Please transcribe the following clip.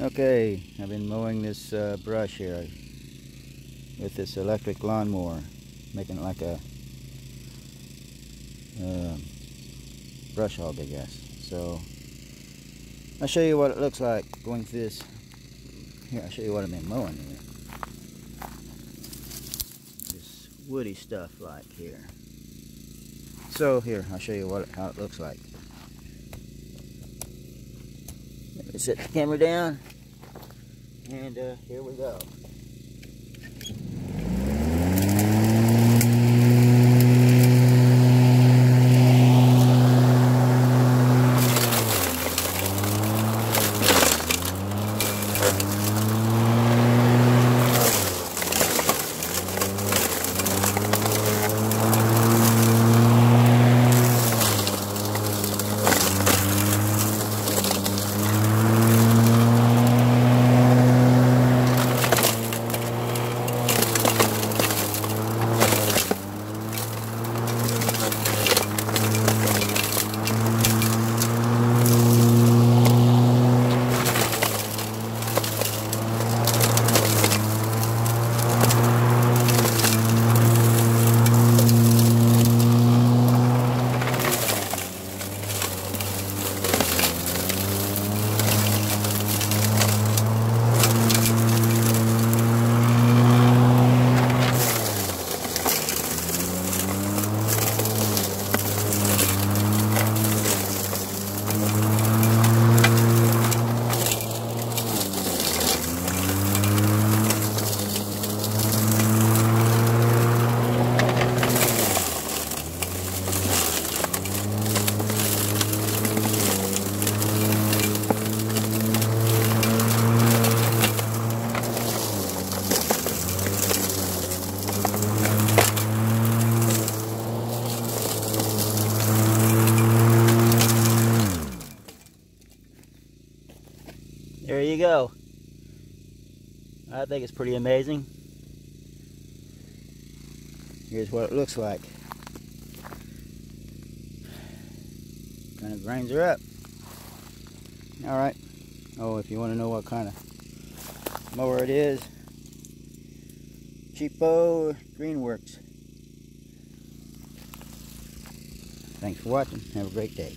Okay, I've been mowing this uh, brush here with this electric lawnmower, making it like a uh, brush hog, I guess. So I'll show you what it looks like going through this. Here, I'll show you what I've been mowing here. This woody stuff like here. So here, I'll show you what how it looks like. Set the camera down. And uh, here we go. There you go. I think it's pretty amazing. Here's what it looks like. Kind of grinds her up. Alright. Oh, if you want to know what kind of mower it is, Cheapo Greenworks. Thanks for watching. Have a great day.